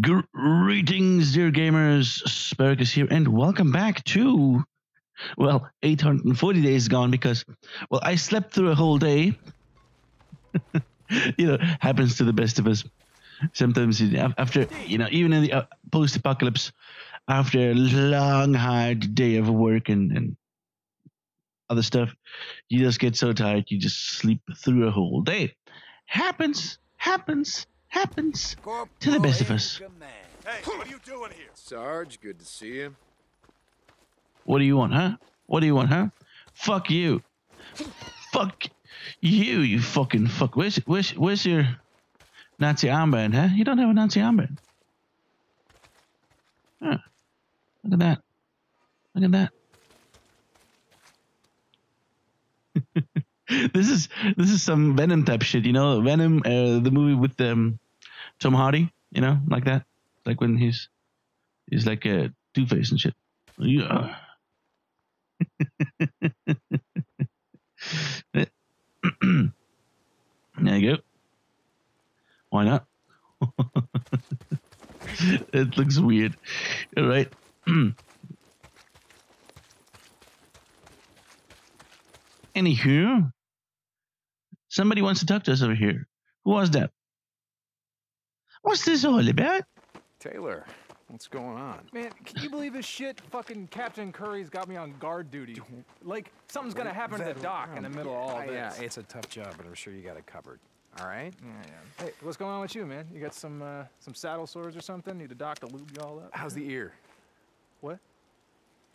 Greetings, dear gamers. Sparrowcus here, and welcome back to, well, 840 days gone because, well, I slept through a whole day. you know, happens to the best of us. Sometimes, after, you know, even in the uh, post apocalypse, after a long, hard day of work and, and other stuff, you just get so tired, you just sleep through a whole day. Happens, happens, happens to the best of us. Hey, what are you doing here? Sarge, good to see you. What do you want, huh? What do you want, huh? Fuck you. Fuck you, you fucking fuck. Where's where's where's your Nazi armband, huh? You don't have a Nazi armband. Huh. Look at that. Look at that. this is this is some Venom type shit, you know. Venom, uh, the movie with um, Tom Hardy, you know, like that, like when he's he's like a Two Face and shit. Yeah. Uh. there you go. Why not? it looks weird. All right. Anywho, somebody wants to talk to us over here. Who was that? What's this all about? Taylor, what's going on? Man, can you believe this shit? Fucking Captain Curry's got me on guard duty. Like, something's gonna happen to the dock in the middle of all this. Yeah, it's a tough job, but I'm sure you got it covered. All right? Yeah, yeah. Hey, what's going on with you, man? You got some uh, some saddle sores or something? Need a doc to lube you all up? How's the ear? What?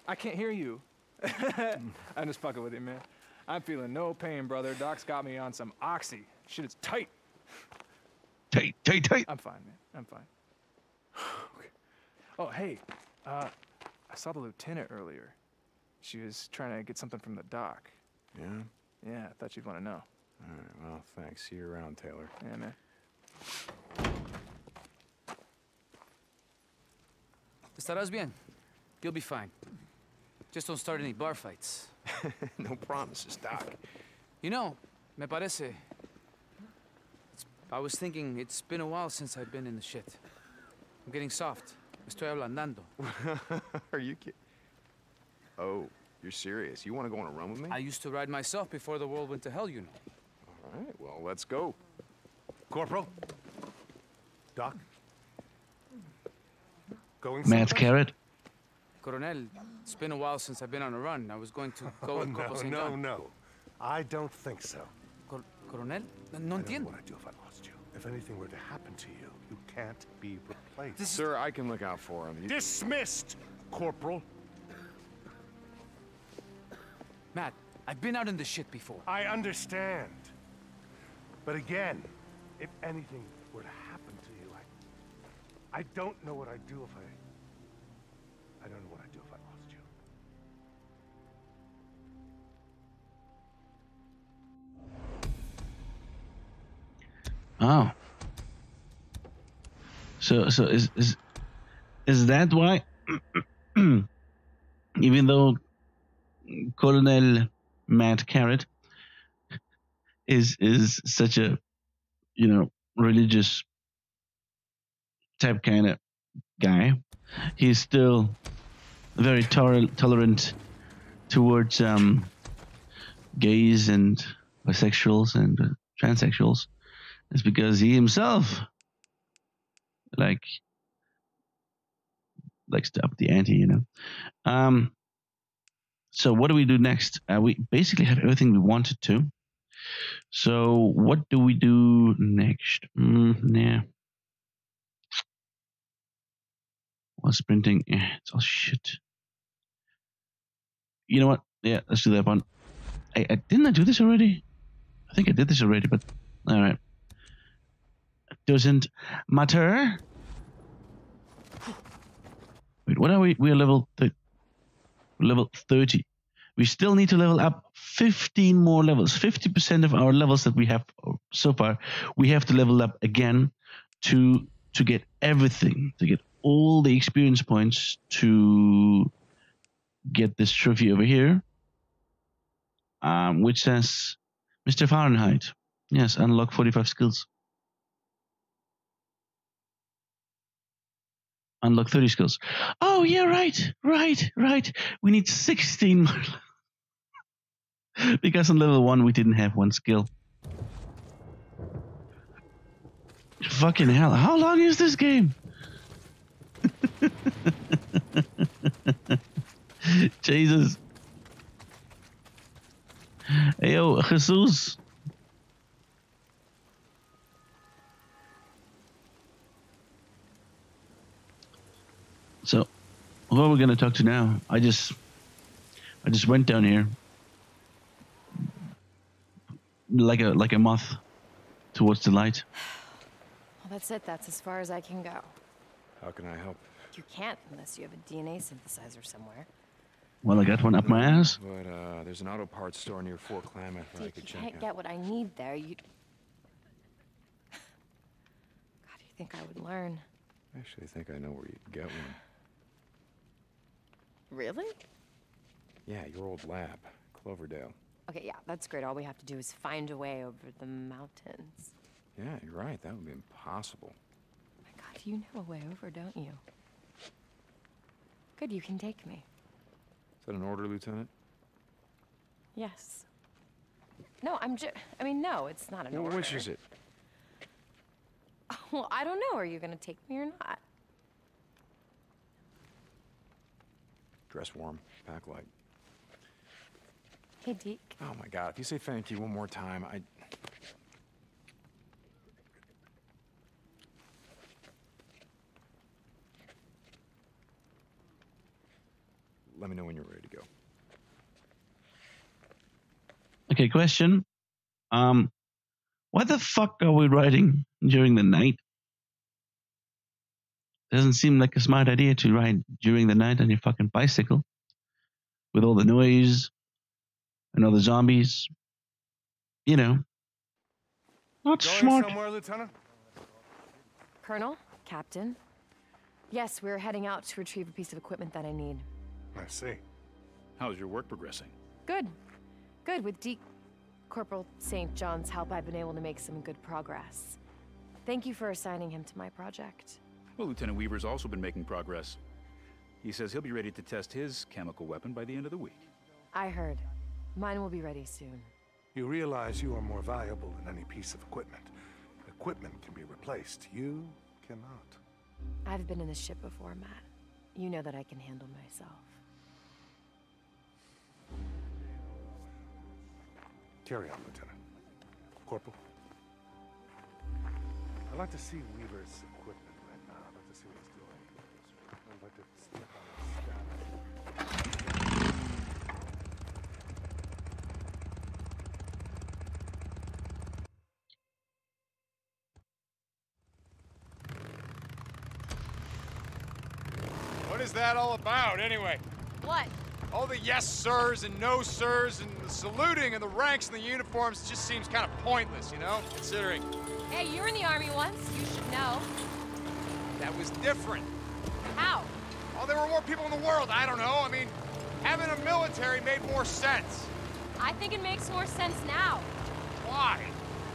I can't hear you. I'm just fucking with you, man. I'm feeling no pain, brother. Doc's got me on some oxy. Shit it's tight. Tight, tight, tight. I'm fine, man. I'm fine. Oh, hey, uh, I saw the lieutenant earlier. She was trying to get something from the dock. Yeah? Yeah, I thought you'd want to know. All right, well, thanks. See you around, Taylor. Yeah, man. Estarás bien. You'll be fine. Just don't start any bar fights. no promises, Doc. You know, me parece. It's, I was thinking it's been a while since I've been in the shit. I'm getting soft. Estoy ablandando. Are you kidding? Oh, you're serious? You want to go on a run with me? I used to ride myself before the world went to hell, you know. All right, well, let's go. Corporal? Doc? Going Matt's someplace? Garrett. Coronel, it's been a while since I've been on a run. I was going to go Oh, with Corporal no, St. no, no. I don't think so. Cor- Coronel? No I don't entiendo. what I'd do if I lost you. If anything were to happen to you, you can't be replaced. Sir, I can look out for him. You- Dismissed, Corporal. Matt, I've been out in the shit before. I understand. But again, if anything were to happen to you, I... I don't know what I'd do if I... I don't know what Oh. So so is is is that why even though Colonel Matt Garrett is is such a you know religious type kind of guy, he's still very tol- tolerant towards um gays and bisexuals and uh, transsexuals is because he himself like likes to up the ante, you know. Um so what do we do next? Uh, we basically have everything we wanted to. So what do we do next? Mm, nah. Well, sprinting, eh, it's all shit. You know what? Yeah, let's do that one. I, I didn't I do this already? I think I did this already, but all right doesn't matter. Wait, what are we? We are level th- level thirty. We still need to level up fifteen more levels. Fifty percent of our levels that we have so far, we have to level up again to to get everything, to get all the experience points to get this trophy over here, um, which says Mr. Fahrenheit. Yes, unlock forty-five skills. Unlock 30 skills. Oh, yeah, right, right, right. We need 16 more. because on level 1 we didn't have one skill. Fucking hell, how long is this game? Jesus. Hey, yo, Jesus. So, who are we going to talk to now? I just, I just went down here, like a like a moth, towards the light. Well, that's it. That's as far as I can go. How can I help? You can't unless you have a DNA synthesizer somewhere. Well, I got one up my ass. But uh, there's an auto parts store near Fort Klamath that I If could you check can't out. get what I need there, you. God, do you think I would learn? I actually think I know where you'd get one. Really? Yeah, your old lab, Cloverdale. Okay, yeah, that's great. All we have to do is find a way over the mountains. Yeah, you're right. That would be impossible. Oh my God, you know a way over, don't you? Good, you can take me. Is that an order, Lieutenant? Yes. No, I'm just. I mean, no, it's not an Well, order. which is it? Well, I don't know. Are you gonna take me or not? Dress warm, pack light. Hey, Deke. Oh my God! If you say thank you one more time, I. Let me know when you're ready to go. Okay, question. Um, why the fuck are we riding during the night? Doesn't seem like a smart idea to ride during the night on your fucking bicycle with all the noise and all the zombies. You know, not Going smart. somewhere, Lieutenant? Colonel? Captain? Yes, we're heading out to retrieve a piece of equipment that I need. I see. How's your work progressing? Good. Good. With Deke Corporal St. John's help, I've been able to make some good progress. Thank you for assigning him to my project. Well, Lieutenant Weaver's also been making progress. He says he'll be ready to test his chemical weapon by the end of the week. I heard. Mine will be ready soon. You realize you are more valuable than any piece of equipment. Equipment can be replaced. You cannot. I've been in this ship before, Matt. You know that I can handle myself. Carry on, Lieutenant. Corporal. I'd like to see Weaver's equipment right now. I'd like to see what he's doing. I'd like to sniff out his status. What is that all about, anyway? What? All the yes sirs and no sirs and the saluting and the ranks and the uniforms just seems kind of pointless, you know? Considering Hey, you were in the army once. You should know. that was different. How? Oh, there were more people in the world. I don't know. I mean, having a military made more sense. I think it makes more sense now. Why?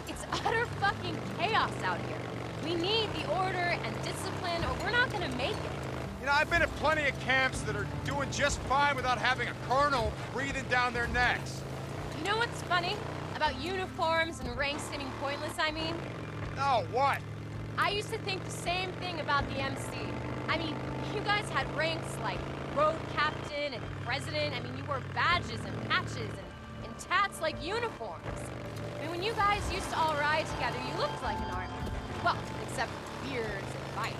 It's utter fucking chaos out here. We need the order and discipline, or we're not gonna make it. You know, I've been at plenty of camps that are doing just fine without having a colonel breathing down their necks. You know what's funny? About uniforms and ranks seeming pointless, I mean? No, what? I used to think the same thing about the MC. I mean, you guys had ranks like road captain and president. I mean, you wore badges and patches and, and tats like uniforms. I mean, when you guys used to all ride together, you looked like an army. Well, except beards and bikes.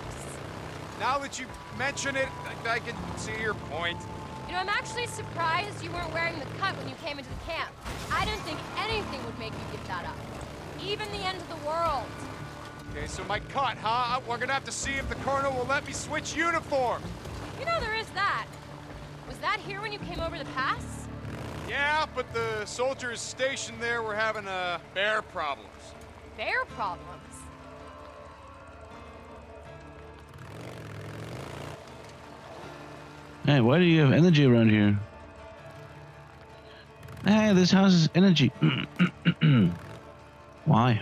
Now that you mention it, I, I can see your point. You know, I'm actually surprised you weren't wearing the cut when you came into the camp. I didn't think anything would make you give that up. Even the end of the world. Okay, so my cut, huh? We're gonna have to see if the colonel will let me switch uniforms. You know there is that. Was that here when you came over the pass? Yeah, but the soldiers stationed there were having uh, bear problems. Bear problems. Hey, why do you have energy around here? Hey, this house is energy. why?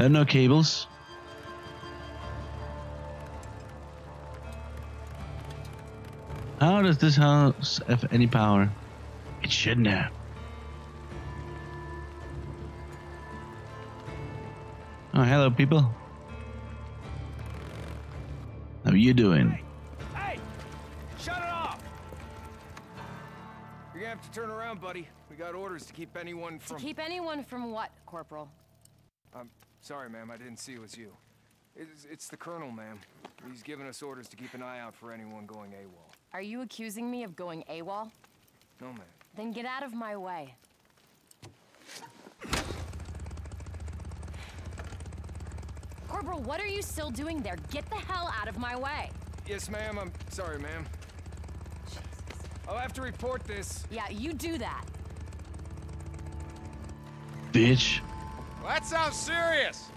There are no cables. How does this house have any power? It shouldn't have. Oh, hello, people. How are you doing? Hey! Shut it off! You're gonna have to turn around, buddy. We got orders to keep anyone from... To from... keep anyone from what, Corporal? I'm sorry, ma'am. I didn't see it was you. It's, it's the Colonel, ma'am. He's given us orders to keep an eye out for anyone going AWOL. Are you accusing me of going AWOL? No, ma'am. Then get out of my way. Corporal, what are you still doing there? Get the hell out of my way. Yes, ma'am. I'm sorry, ma'am. Jesus. I'll have to report this. Yeah, you do that. Bitch. Well, that sounds serious.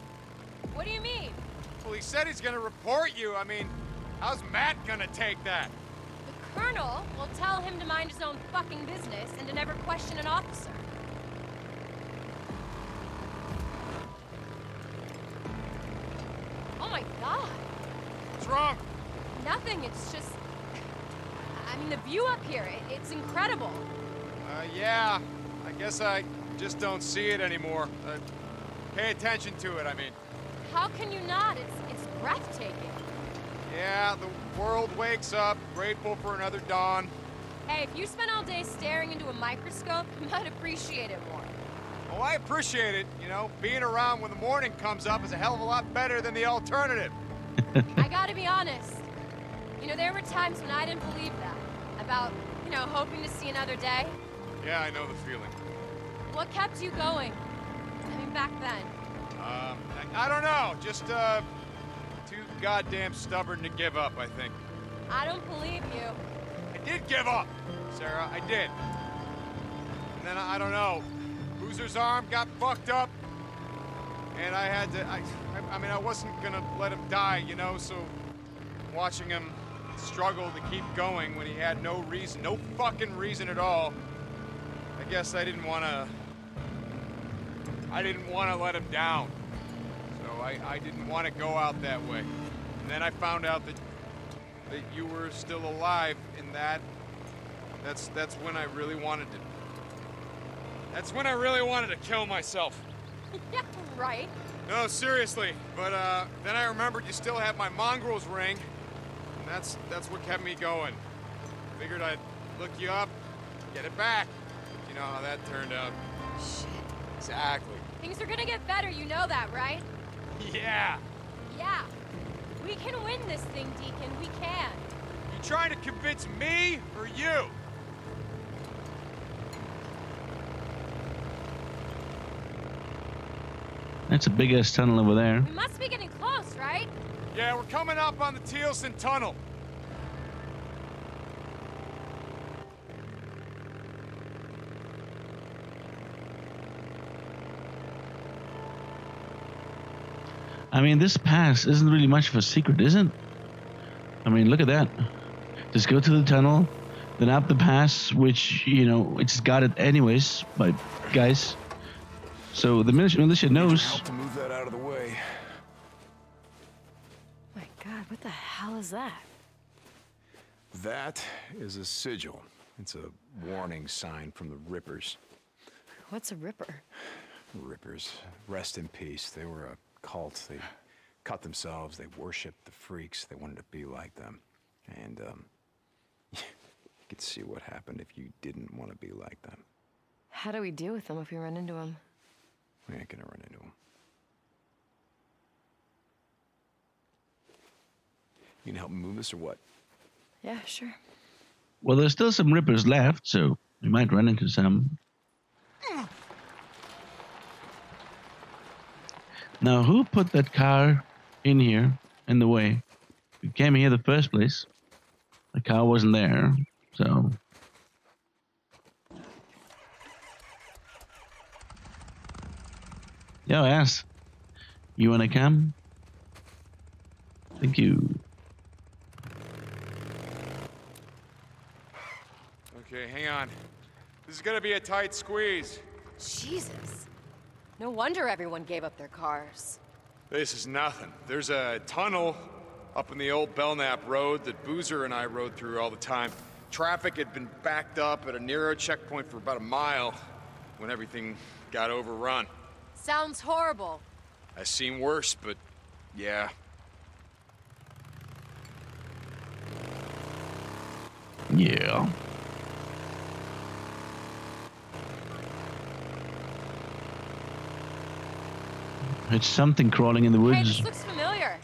What do you mean? Well, he said he's gonna report you. I mean, how's Matt gonna take that? The Colonel will tell him to mind his own fucking business and to never question an officer. Oh my god. What's wrong? Nothing, it's just... I mean, the view up here, it, it's incredible. Uh, yeah. I guess I just don't see it anymore. Uh, pay attention to it, I mean. How can you not? It's, it's breathtaking. Yeah, the world wakes up, grateful for another dawn. Hey, if you spent all day staring into a microscope, you might appreciate it more. Oh, I appreciate it. You know, being around when the morning comes up is a hell of a lot better than the alternative. I gotta be honest. You know, there were times when I didn't believe that. About, you know, hoping to see another day. Yeah, I know the feeling. What kept you going? I mean, back then. Um, I, I don't know. Just, uh, too goddamn stubborn to give up, I think. I don't believe you. I did give up, Sarah. I did. And then, I, I don't know. Boozer's arm got fucked up. And I had to, I, I, I mean, I wasn't gonna let him die, you know, so watching him struggle to keep going when he had no reason, no fucking reason at all, I guess I didn't wanna, I didn't wanna let him down. So I, I didn't wanna go out that way. And then I found out that that you were still alive and that that's that's when I really wanted to That's when I really wanted to kill myself. yeah, right. No, seriously. But uh then I remembered you still have my mongrel's ring. And that's that's what kept me going. Figured I'd look you up, get it back. You know how that turned out. Shit. Exactly. Things are gonna get better, you know that, right? Yeah. Yeah. We can win this thing, Deacon. We can. You trying to convince me or you? That's a big ass tunnel over there. We must be getting close, right? Yeah, we're coming up on the Tealson Tunnel. I mean, this pass isn't really much of a secret, is it? I mean, look at that. Just go to the tunnel, then up the pass, which, you know, it's got it anyways, by guys. So the militia, militia knows. Help move that out of the way. My god, what the hell is that? That is a sigil. It's a warning sign from the Rippers. What's a ripper? Rippers, rest in peace. They were a cult. They cut themselves. They worshipped the freaks. They wanted to be like them. And um, you could see what happened if you didn't want to be like them. How do we deal with them if we run into them? We ain't gonna run into them. You gonna help me move this or what? Yeah, sure. Well, there's still some rippers left, so we might run into some. Now, who put that car in here in the way? We came here the first place. The car wasn't there, so. Yo, ass. You wanna come? Thank you. Okay, hang on. This is gonna be a tight squeeze. Jesus. No wonder everyone gave up their cars. This is nothing. There's a tunnel up in the old Belknap Road that Boozer and I rode through all the time. Traffic had been backed up at a NERO checkpoint for about a mile when everything got overrun. Sounds horrible. I've seen worse, but yeah. Yeah. It's something crawling in the woods. Hey, woods. this looks familiar.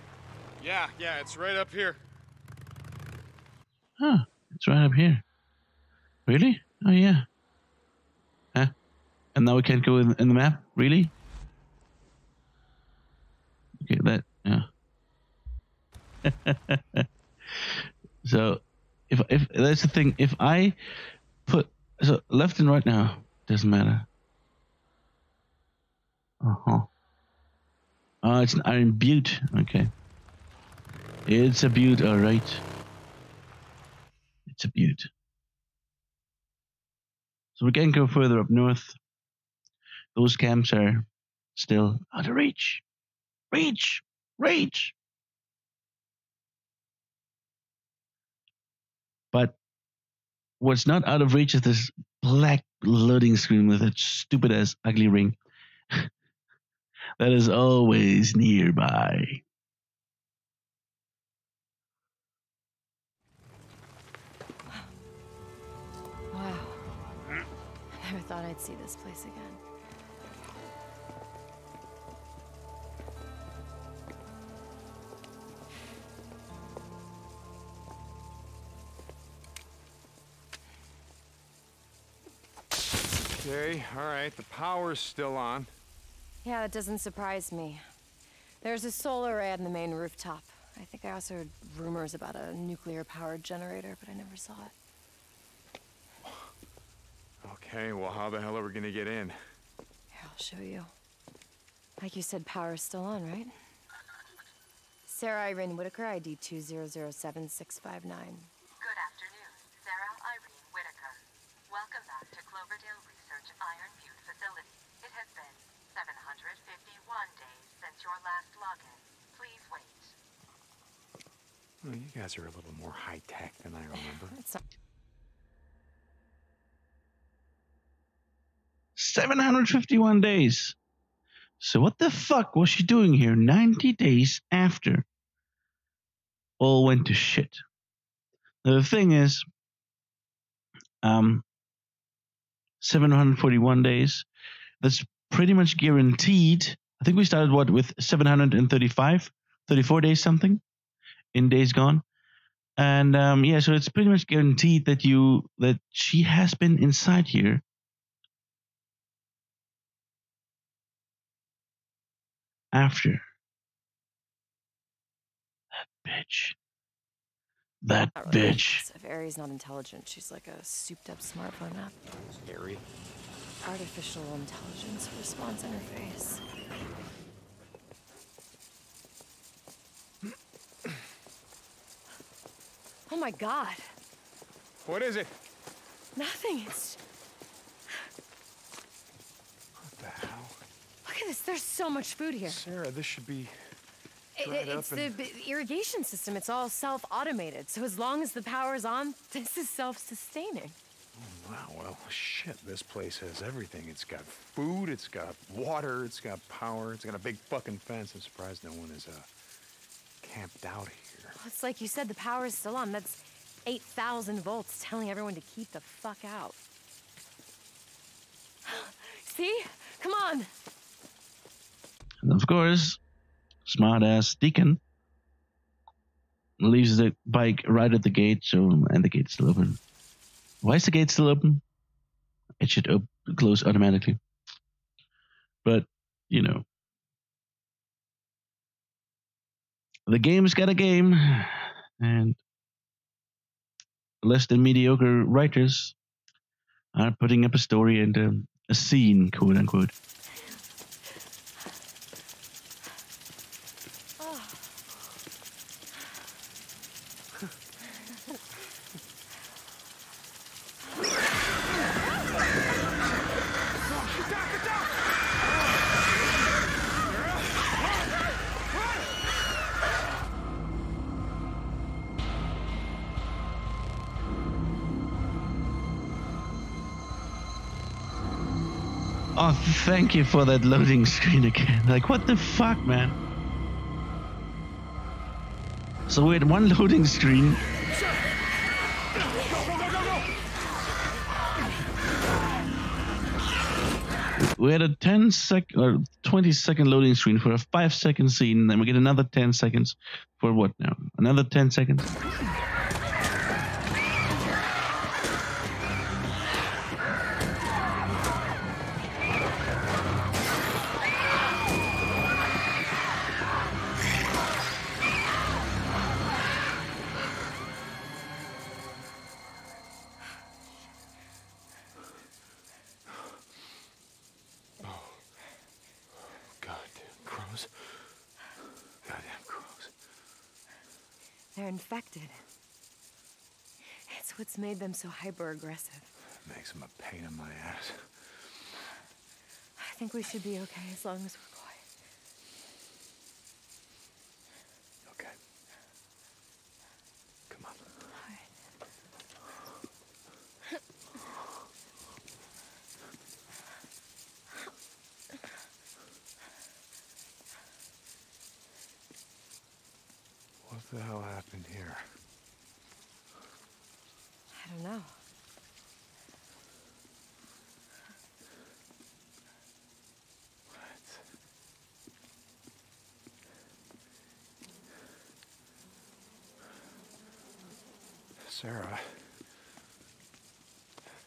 Yeah, yeah, it's right up here. Huh, it's right up here. Really? Oh, yeah. Huh? And now we can't go in, in the map? Really? Okay, that, yeah. so, if, if, that's the thing, if I put, so left and right now, doesn't matter. Uh-huh. Uh. It's an iron butte. Okay. It's a butte, alright. It's a butte. So we can go further up north. Those camps are still out of reach. Reach! Reach! But what's not out of reach is this black loading screen with its stupid ass ugly ring. that is always nearby. Wow. I never thought I'd see this place again. Okay, all right, the power's still on. Yeah, that doesn't surprise me. There's a solar array on the main rooftop. I think I also heard rumors about a nuclear-powered generator, but I never saw it. Okay, well, how the hell are we gonna get in? Here, I'll show you. Like you said, power's still on, right? Sarah Irene Whitaker, ID 2007659. Good afternoon, Sarah Irene Whitaker. Welcome back to Cloverdale Research Iron Butte Facility. It has been 751 days since your last login. Please wait. Well, you guys are a little more high tech than I remember. It's not 751 days. So what the fuck was she doing here 90 days after all went to shit? Now, the thing is, um, 741 days, that's pretty much guaranteed. I think we started what with 735, 34 days something in days gone. And um, yeah, so it's pretty much guaranteed that you that she has been inside here after. That bitch. That not really. bitch. If Aries not intelligent, she's like a souped-up smartphone app. Scary. Artificial intelligence response interface. My god. What is it? Nothing. It's What the hell? look at this. There's so much food here. Sarah, this should be. It- it's the and- irrigation system. It's all self-automated. So as long as the power's on, this is self-sustaining. Oh, Wow, well, shit, this place has everything. It's got food, it's got water, it's got power, it's got a big fucking fence. I'm surprised no one is uh, camped out here. It's like you said, the power is still on. That's 8,000 volts telling everyone to keep the fuck out. See? Come on. And of course, smart ass Deacon leaves the bike right at the gate, so and the gate's still open. Why is the gate still open? It should op- close automatically. But, you know. The game's got a game, and less than mediocre writers are putting up a story and um, a scene, quote unquote. Oh, thank you for that loading screen again. Like, what the fuck, man? So we had one loading screen. We had a 10 sec or 20 second loading screen for a 5 second scene, then we get another 10 seconds for what now? Another 10 seconds? Made them so hyper aggressive. Makes them a pain in my ass. I think we should be okay as long as we're quiet. Okay. Come on. What the hell happened here? I don't know. Sarah,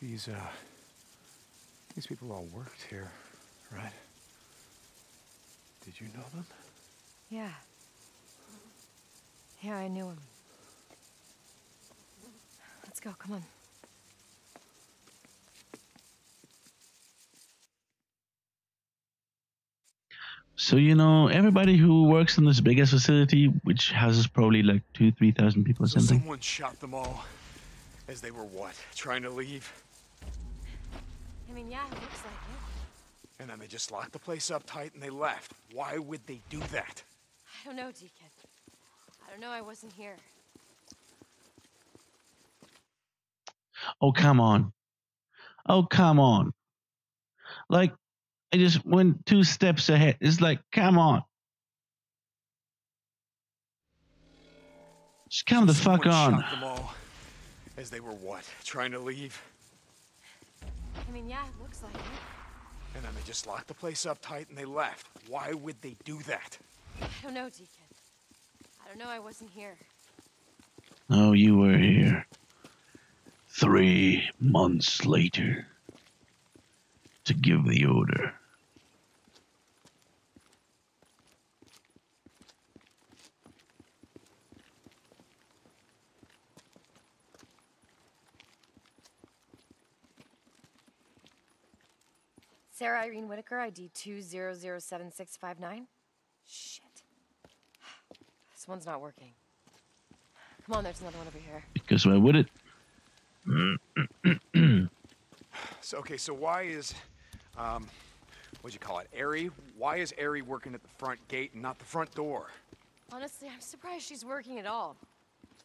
these, uh, these people all worked here, right? Did you know them? Yeah. Yeah, I knew him. Let's go, come on. So you know everybody who works in this biggest facility, which houses probably like two, three thousand people or So something. someone shot them all as they were what? Trying to leave? I mean, yeah, it looks like it. And then they just locked the place up tight and they left. Why would they do that? I don't know, Deacon. I don't know, I wasn't here. Oh come on. Oh come on. Like I just went two steps ahead. It's like, come on. Just come the fuck on. Them all as they were what? Trying to leave? I mean, yeah, it looks like it. And then they just locked the place up tight and they left. Why would they do that? I don't know, Deacon. I don't know, I wasn't here. Oh, you were here. Three months later. To give the order. Sarah Irene Whitaker, ID 2007659. Shit. This one's not working. Come on, there's another one over here. Because why would it? So okay, so why is um what'd you call it? Airy? Why is Airy working at the front gate and not the front door? Honestly, I'm surprised she's working at all.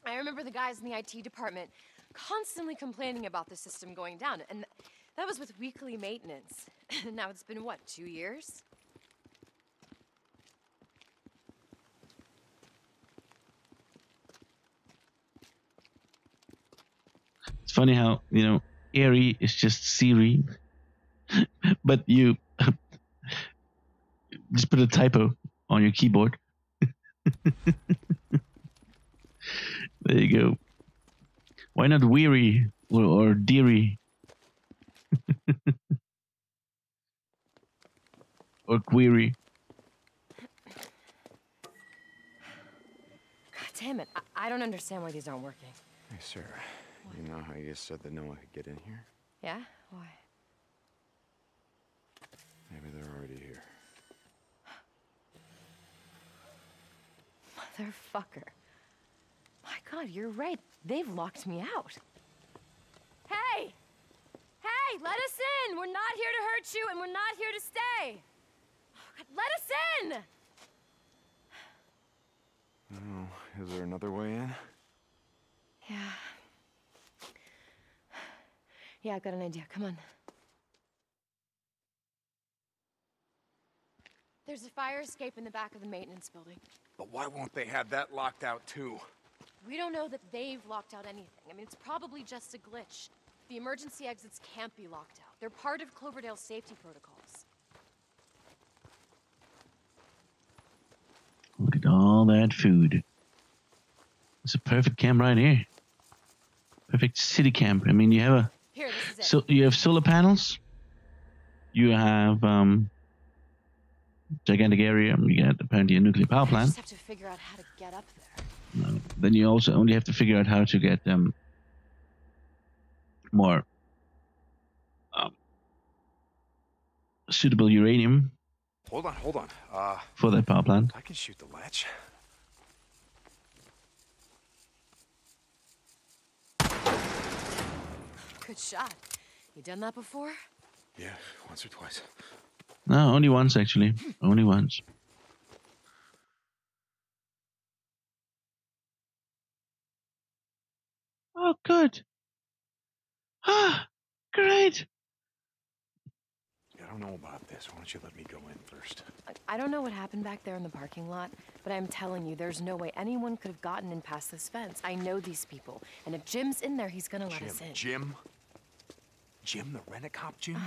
I remember the guys in the IT department constantly complaining about the system going down, and th- that was with weekly maintenance. And now it's been, what, two years? Funny how, you know, Airy is just Siri, but you just put a typo on your keyboard. there you go. Why not weary or, or deary? or query? God damn it. I, I don't understand why these aren't working. Hey, Sarah, you know how you said that no one could get in here? Yeah? Why? Maybe they're already here. Motherfucker. My god, you're right. They've locked me out. Hey! Hey, let us in! We're not here to hurt you, and we're not here to stay! Oh, God, let us in! Oh, is there another way in? Yeah. Yeah, I've got an idea. Come on. There's a fire escape in the back of the maintenance building. But why won't they have that locked out too? We don't know that they've locked out anything. I mean, it's probably just a glitch. The emergency exits can't be locked out. They're part of Cloverdale's safety protocols. Look at all that food. It's a perfect camp right here. Perfect city camp. I mean, you have a Here, this is it. so you have solar panels. You have um gigantic area. You got apparently a nuclear power I plant. just have to figure out how to get up there. Uh, then you also only have to figure out how to get um more um, suitable uranium Hold on, hold on. Uh, for that power plant. I can shoot the latch. Good shot. You done that before? Yeah, once or twice. No, only once actually. Only once. Oh, good. Ah, great. I don't know about this. Why don't you let me go in first? I- I don't know what happened back there in the parking lot, but I'm telling you, there's no way anyone could have gotten in past this fence. I know these people, and if Jim's in there, he's gonna let Jim. us in. Jim? Jim, the rent-a-cop Jim?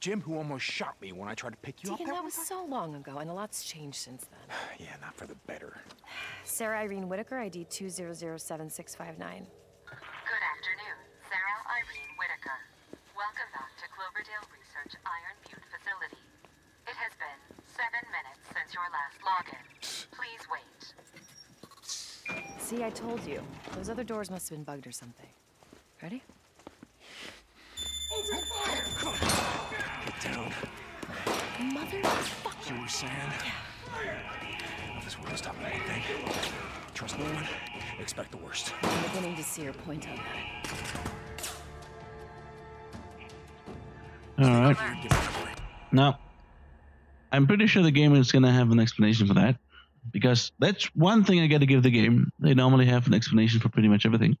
Jim, who almost shot me when I tried to pick you Deacon, up. that was so long ago, and a lot's changed since then. Yeah, not for the better. Sarah Irene Whitaker, ID 2007659. Good afternoon. Sarah Irene Whitaker. Welcome back to Cloverdale Research Iron Butte facility. It has been seven minutes since your last login. Please wait. See, I told you. Those other doors must have been bugged or something. Ready? Down. Motherfucker! You were saying? This won't stop anything. Trust no one. Expect the worst. I'm beginning to see your point on that. All right. Give me a break. Now, I'm pretty sure the game is gonna have an explanation for that, because that's one thing I got to give the game. They normally have an explanation for pretty much everything.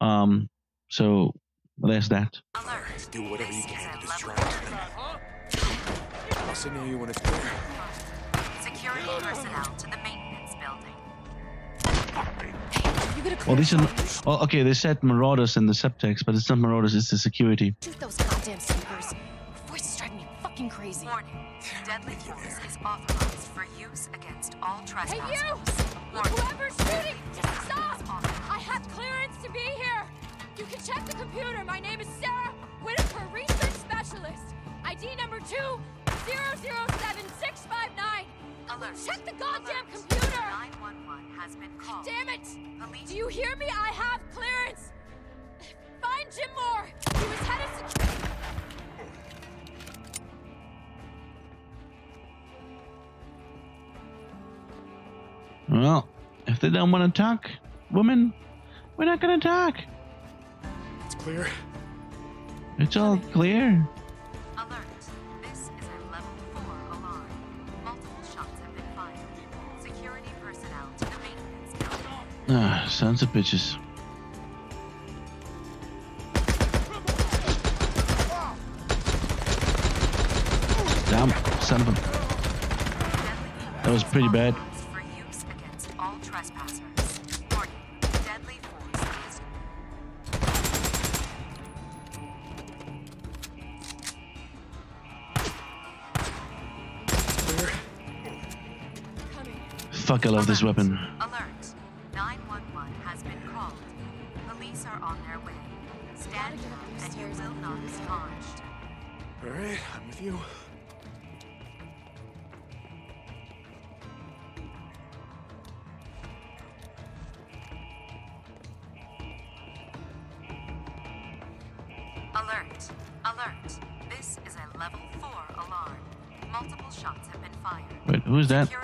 Um, so there's that. Alert. Do whatever you can to distract them. I'll signal you when it's clear. Security personnel to the maintenance building. You gonna Well, these are. shot? Well, oh, okay, they said marauders in the subtext, but it's not marauders. It's the security. Shoot those goddamn sneakers. Your voice is driving me fucking crazy. Warning. Deadly force is authorized for use against all trespassers. Hey, you! Warning. Whoever's shooting, just stop! I have clearance to be here. You can check the computer. My name is Sarah Whitaker, research specialist. ID number two zero zero seven six five nine. Alert. Check the goddamn Alert. computer. 911 has been called. Damn it! Police Do you hear me? I have clearance. Find Jim Moore. He was headed to. Well, if they don't want to talk, woman, we're not gonna talk. It's clear. It's all clear. Alert. This is a level 4 alarm. Multiple shots have been fired. Security personnel to the maintenance building. Ah, sons of bitches. Damn, son of a. That was pretty bad. Fuck, I love this weapon. Alert. 911 has been called. Police are on their way. Stand down and you will not be charged. All right, I'm with you. Alert. Alert. This is a level 4 alarm. Multiple shots have been fired. Wait, who's that? Security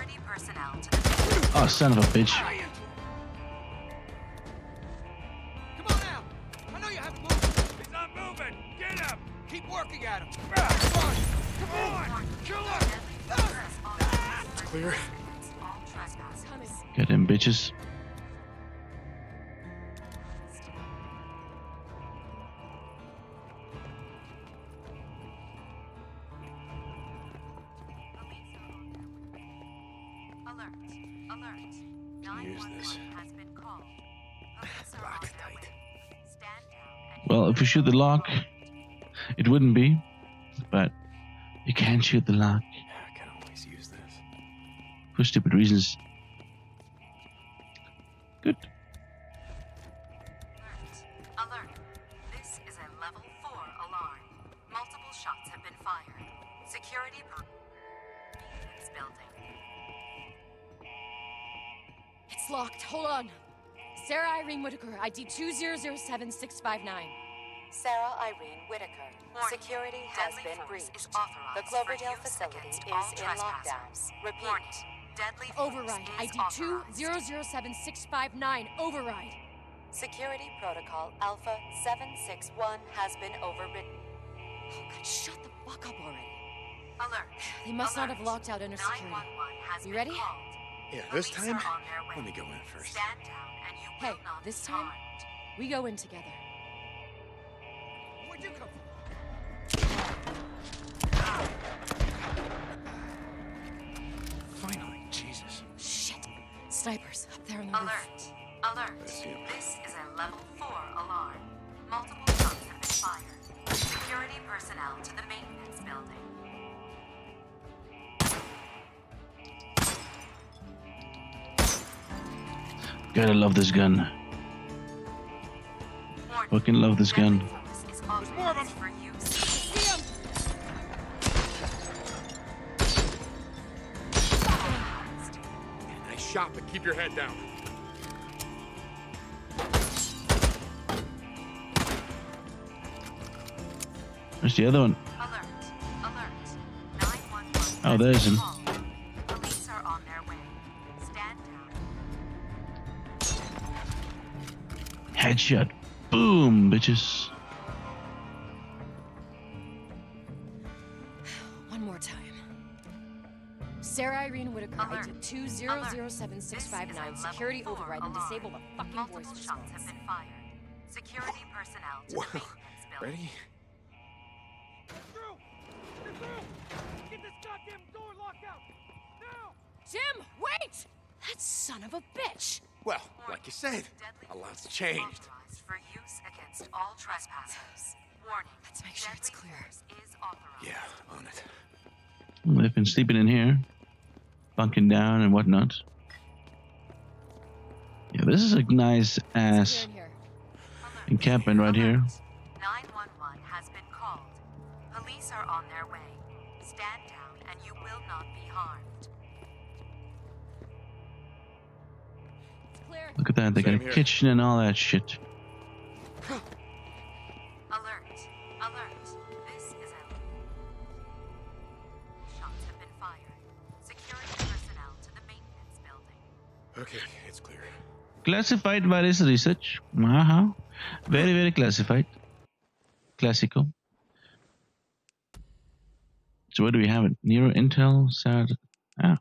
personnel to the Oh, son of a bitch. Shoot the lock, it wouldn't be. But you can't shoot the lock I can always use this. for stupid reasons. Good. Alert. Alert. This is a level 4 alarm. Multiple shots have been fired. Security per- maintenance building. It's locked. Hold on. Sarah Irene Whitaker, ID 2007659. Sarah Irene Whitaker. Security has been breached. The Cloverdale facility is in lockdown. Repeat. Deadly Override. ID authorized. 2007659. Override. Security protocol Alpha 761 has been overridden. Oh, God, shut the fuck up already. Alert. They must not have locked out inner security. 911 has You ready? called. Yeah, this Police time, are on their way. let me go in first. Stand down and you Hey, will not this time- We go in together. Where'd you come Finally, Jesus. Shit. Snipers up there on the roof. Alert. Alert. I see 'em. This is a level 4 alarm. Multiple shots have been fired. Security personnel to the maintenance building. Gotta love this gun. Fucking love this gun. Keep your head down. Where's the other one? Alert. Alert. 911. Oh, has him. Police are on their way. Stand down. Headshot. Boom, bitches. Irene Whitaker, Alert. ID 2007659. Security override and disable the fucking Multiple voice shots response. have been fired. Security personnel to Wow. the maintenance building. Ready? Through! Get through! Get this goddamn door locked out! Now! Jim, wait! That son of a bitch! Well, like you said, a lot's changed. for use against all trespassers. Warning. Let's make sure it's clear. is. Yeah, on it. They've been sleeping in here, bunking down and whatnot. Yeah, this is a nice ass Clear in here. Alert. encampment right here. 911 has been called. Police are on their way. Stand down and you will not be harmed. Look at that, they got a here. kitchen and all that shit. Okay, it's clear. Classified virus research. Uh-huh. Very, very classified. Classical. So where do we have it? NERO Intel SAT. Ah. Is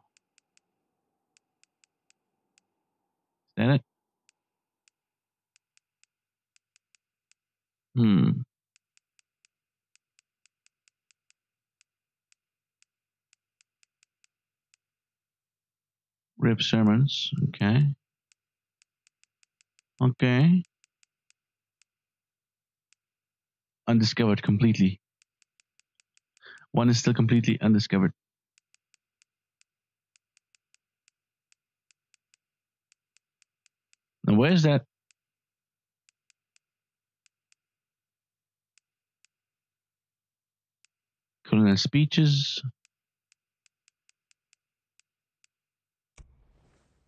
that it? Hmm. Sermons. Okay. Okay. Undiscovered completely. One is still completely undiscovered. Now, where's that? Colonel speeches.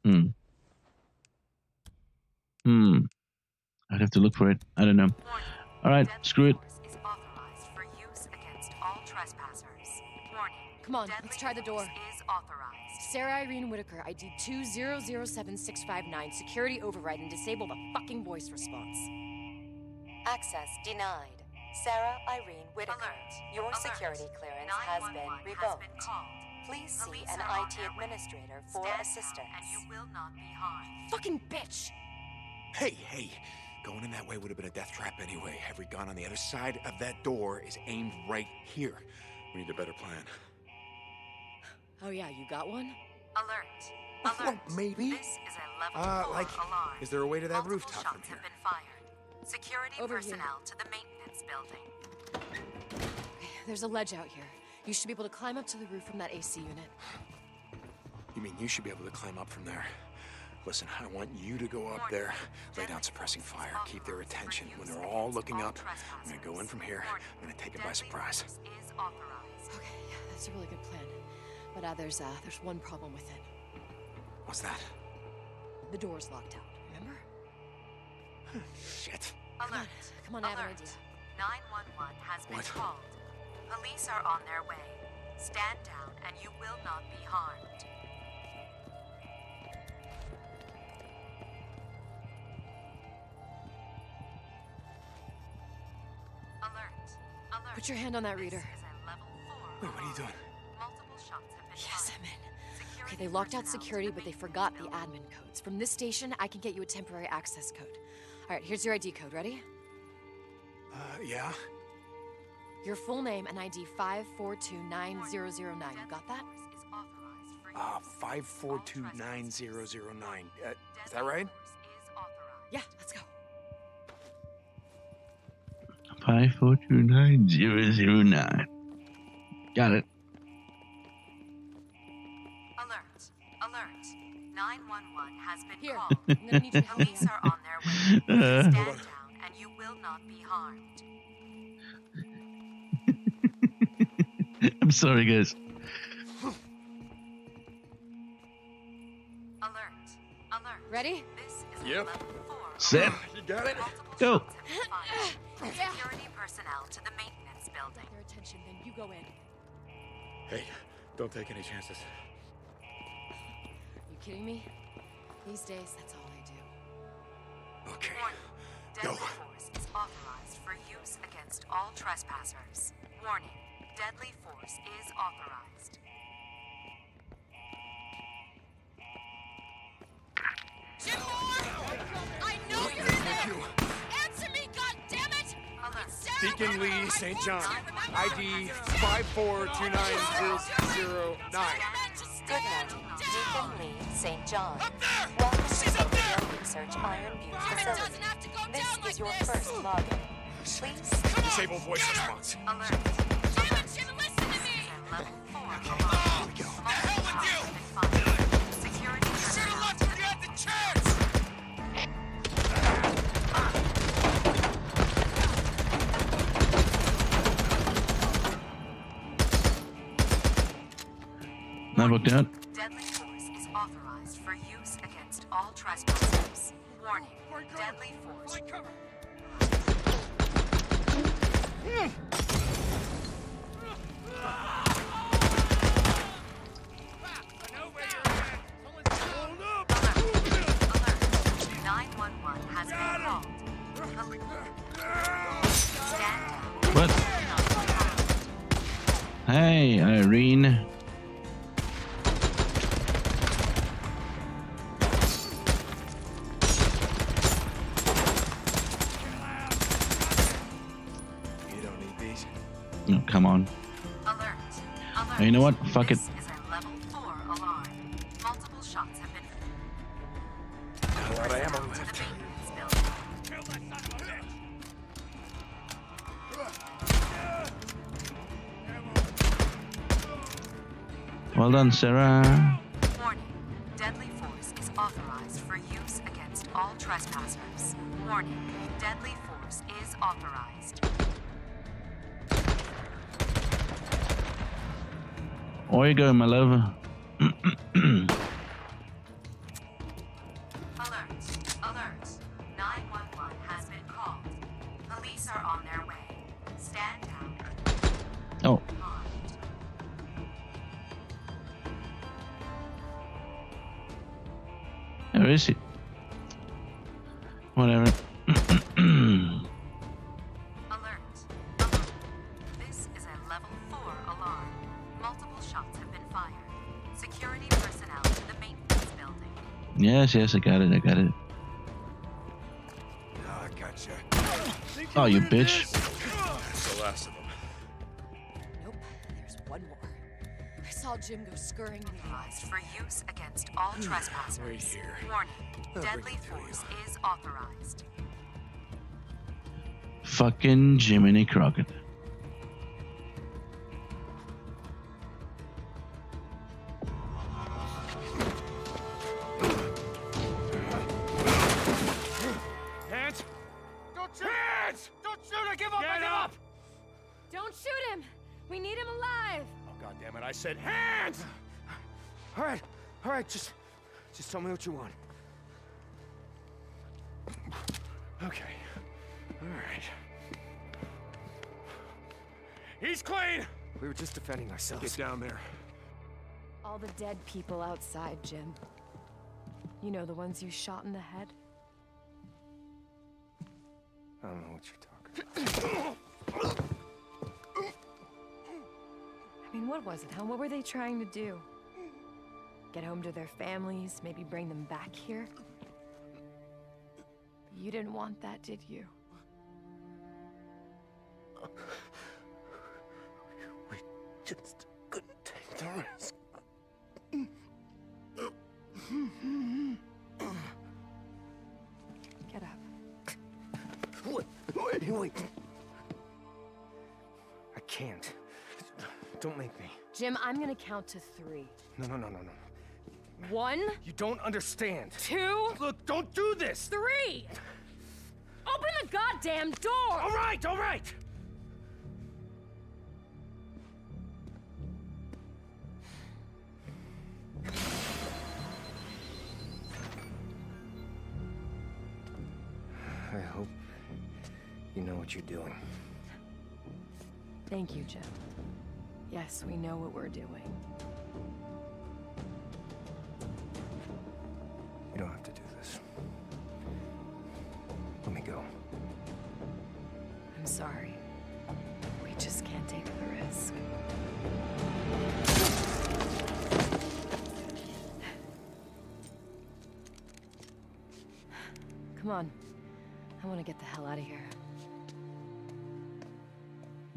Hmm. Hmm. I'd have to look for it. I don't know. All right, screw it. force authorized for use against all trespassers. Warning. Come on, Deadly let's try the door. Is authorized. Sarah Irene Whitaker, ID 2007659. Security override and disable the fucking voice response. Access denied. Sarah Irene Whitaker. Alert. Your Alert. security clearance has been revoked. Has been called. Please see Police an IT administrator for Stand assistance. And you will not be harmed. Fucking bitch! Hey, hey. Going in that way would have been a death trap anyway. Every gun on the other side of that door is aimed right here. We need a better plan. Oh, yeah, you got one? Alert. Well, maybe. This is a level Uh, four like, alarm. is there a way to that Multiple rooftop from shots here? have been fired. Security Over here. personnel to the maintenance building. There's a ledge out here. You should be able to climb up to the roof from that AC unit. You mean you should be able to climb up from there? Listen, I want you to go up there, lay down suppressing fire, keep their attention. When they're all looking up, I'm gonna go in from here. I'm gonna take it by surprise. Okay, yeah, that's a really good plan. But uh, there's uh, there's one problem with it. What's that? The door's locked out. Remember? Shit. Alert. Come on, I have an Alert. idea. 911 has been What? called. Police are on their way. Stand down and you will not be harmed. Alert. Alert. Put your hand on that This reader. is a level four Wait, what are you doing? Multiple shots have been Yes, fired. I'm in. Okay, they locked out security, but they forgot the admin codes. From this station, I can get you a temporary access code. All right, here's your ID code. Ready? Uh, yeah? Your full name and ID 5429009. You got that? Force is authorized for Uh, 5429009. Uh, is that right? Force is authorized. Yeah, let's go. Five four two nine zero zero nine. Got it. Alert! Alert! 911 has been Here, called. I'm gonna need you to help Police are on their way. Uh. Stand down and you will not be harmed. I'm sorry, guys. Alert! Alert! Ready? This is Yep. a level four. Set. You got it? Go. shots have been fired. Yeah. Security personnel to the maintenance building. Their attention, then you go in. Hey, don't take any chances. you kidding me? These days, that's all I do. Okay. Warning. Go. Force is authorized for use against all trespassers. Warning. Deadly force is authorized. Jim Moore! I know you're in there! Answer me, goddammit! Deacon Lee St. John, ID 5429009. Good Deacon Lee St. John. Welcome to Cloverdale Research Iron Butte facility. This is your first login. Please Disable voice response. alert. Not booked out. Deadly force is authorized for use against all trespassers. Warning. Deadly force. The left. maintenance building. Well done, Sarah. Or you go, my love. Yes, yes, I got it, I got it. Ah, gotcha. Oh, you bitch. That's the last of them. Nope, there's one more. I saw Jim go scurrying into the Authorized for use against all trespassers. Warning, deadly force is authorized. Fucking Jiminy Crockett. What you want. Okay. All right. He's clean. We were just defending ourselves. Get down there. All the dead people outside, Jim. You know, the ones you shot in the head? I don't know what you're talking. I mean, what was it, huh? What were they trying to do? Get home to their families, maybe bring them back here? You didn't want that, did you? We just couldn't take the risk. Get up. Wait, wait, wait. I can't. Don't make me. Jim, I'm gonna count to three. No, no, no, no, no. One, You don't understand. two, Look, don't do this. three! Open the goddamn door! All right, all right. I hope you know what you're doing. Thank you, Jim. Yes, we know what we're doing.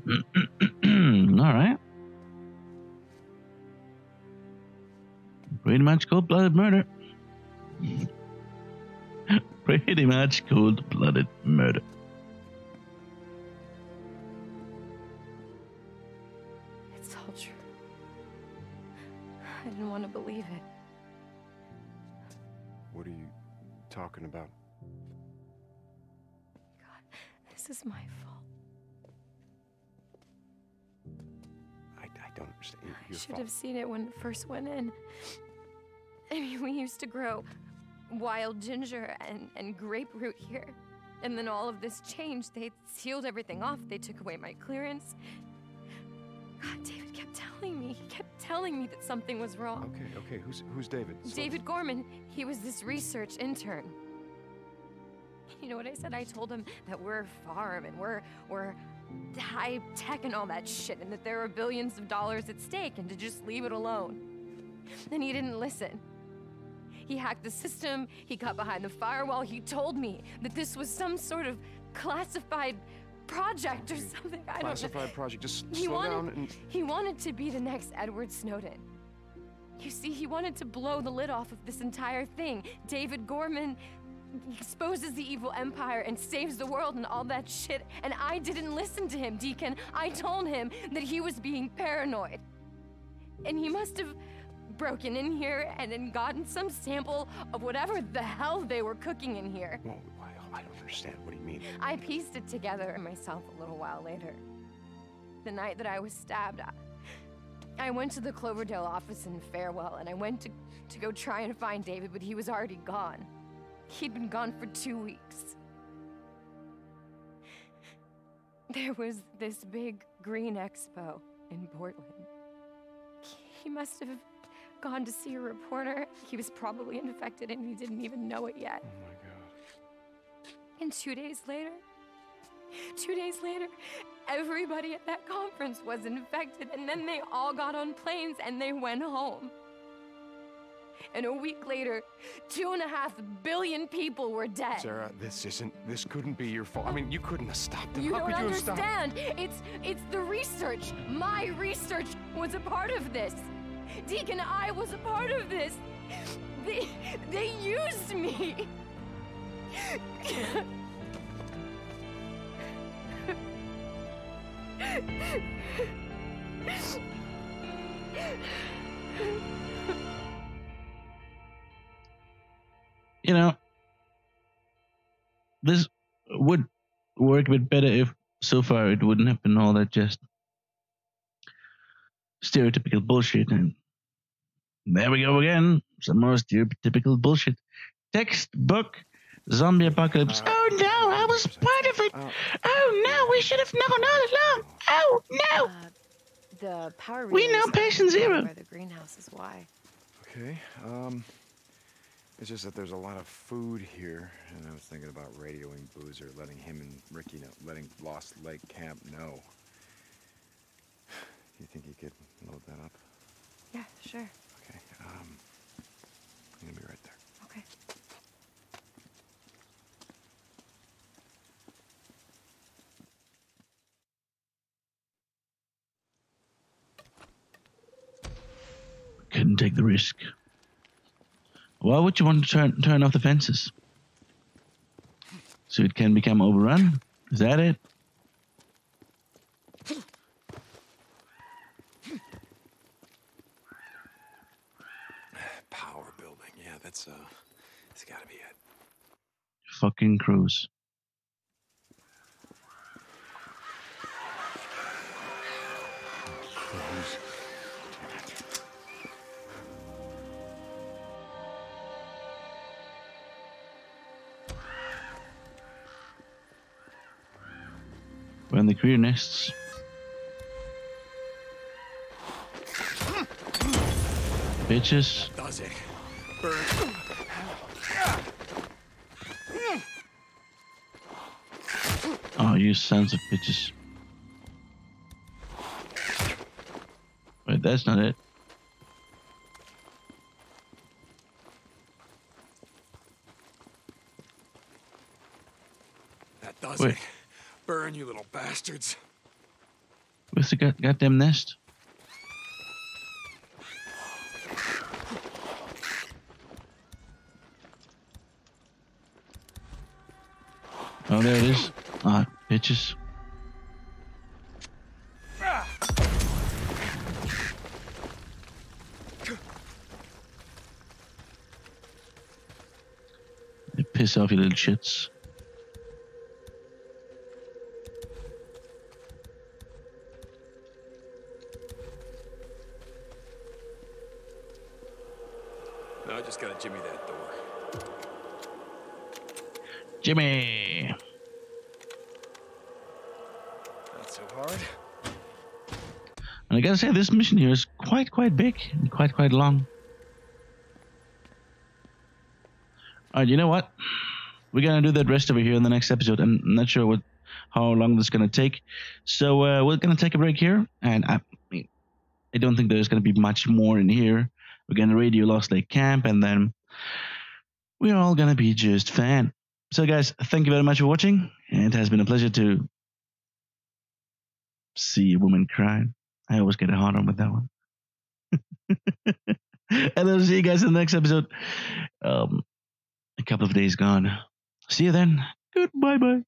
Mm-hmm. All right. Pretty much cold blooded murder. Pretty much cold blooded murder. It's all true. I didn't want to believe it. What are you talking about? God, this is my fault. I don't understand. Your, I should fault. have seen it when it first went in. I mean, we used to grow wild ginger and, and grapefruit here. And then all of this changed. They sealed everything off. They took away my clearance. God, David kept telling me. He kept telling me that something was wrong. Okay, okay. Who's who's David? Slow- David Gorman, he was this research intern. You know what I said? I told him that we're a farm and we're we're high tech and all that shit, and that there are billions of dollars at stake, and to just leave it alone. And he didn't listen. He hacked the system. He got behind the firewall. He told me that this was some sort of classified project or something. I don't know. Classified project. Just He slow wanted, down and. he wanted to be the next Edward Snowden. You see, he wanted to blow the lid off of this entire thing. David Gorman exposes the evil empire and saves the world and all that shit. And I didn't listen to him, Deacon. I told him that he was being paranoid. And he must have broken in here and then gotten some sample of whatever the hell they were cooking in here. I, I don't understand. What do you mean? I pieced it together myself a little while later. The night that I was stabbed, I, I went to the Cloverdale office in Farewell and I went to, to go try and find David, but he was already gone. He'd been gone for two weeks. There was this big green expo in Portland. He must have gone to see a reporter. He was probably infected and he didn't even know it yet. Oh my god. And two days later, two days later, everybody at that conference was infected, and then they all got on planes and they went home. And a week later, two and a half billion people were dead. Sarah, this isn't. This couldn't be your fault. I mean, you couldn't have stopped them. You How don't could you have stopped? understand. It's it's the research. My research was a part of this. Deacon I was a part of this. They, they used me. You know, this would work a bit better if so far it wouldn't have been all that just stereotypical bullshit. And there we go again. Some more stereotypical bullshit. Textbook zombie apocalypse. oh no, I was part of it. Oh. Oh no, we should have known all along. Oh no. Uh, the power We know relays patient zero. By the greenhouse is why. Okay. Um, it's just that there's a lot of food here, and I was thinking about radioing Boozer, letting him and Rikki know, letting Lost Lake Camp know. You think you could load that up? Yeah, sure. Okay. Um, I'm gonna be right there. Okay. Couldn't take the risk. Why would you want to turn turn off the fences? So it can become overrun? Is that it? Power building. Yeah, that's uh, that's gotta be it. Fucking cruise. In the career nests. Bitches. Does it? Oh, you sons of bitches. Wait, that's not it. That does Wait. it. Burn, you little bastards. Where's the god- goddamn nest? Oh, there it is. Ah, bitches. Piss off, you little shits. Jimmy! Not so hard. And I gotta say, this mission here is quite, quite big and quite, quite long. Alright, you know what? We're gonna do that rest over here in the next episode. I'm not sure what how long this is gonna take. So uh, we're gonna take a break here, and I mean, I don't think there's gonna be much more in here. We're gonna radio Lost Lake Camp, and then we're all gonna be just fine. So, guys, thank you very much for watching. It has been a pleasure to see a woman cry. I always get a hard on with that one. and I'll see you guys in the next episode. Um, a couple of days gone. See you then. Goodbye bye.